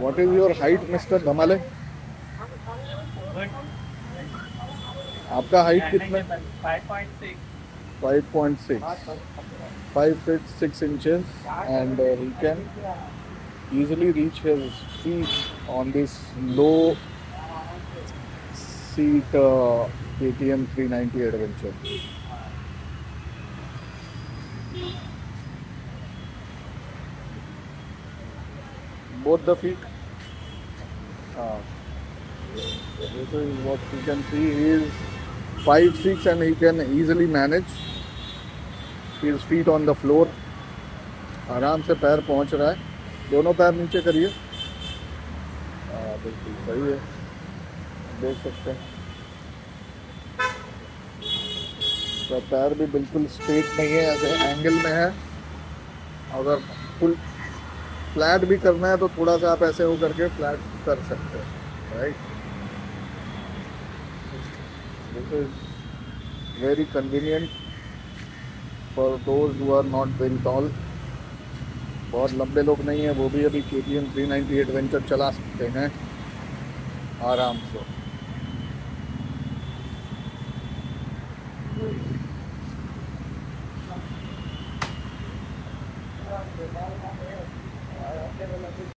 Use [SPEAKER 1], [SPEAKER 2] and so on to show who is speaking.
[SPEAKER 1] What is your height, Mr. धमाले आपका height कितना five point six five feet six inches and he can easily reach his feet on this low seat uh, KTM 390 adventure. Both the feet. Uh, this is what you can see. He is five six and he can easily manage his feet on the floor. आराम से पैर पहुँच रहा है दोनों पैर नीचे करिए हाँ, बिल्कुल सही है देख सकते हैं तो पैर भी बिल्कुल स्ट्रेट नहीं है ऐसे एंगल में है अगर फुल फ्लैट भी करना है तो थोड़ा सा आप ऐसे हो करके फ्लैट कर सकते हैं right this is very convenient for those who are not very tall बहुत लंबे लोग नहीं हैं, वो भी अभी K T M three ninety adventure चला सकते हैं, आराम से Thank you. Have a lovely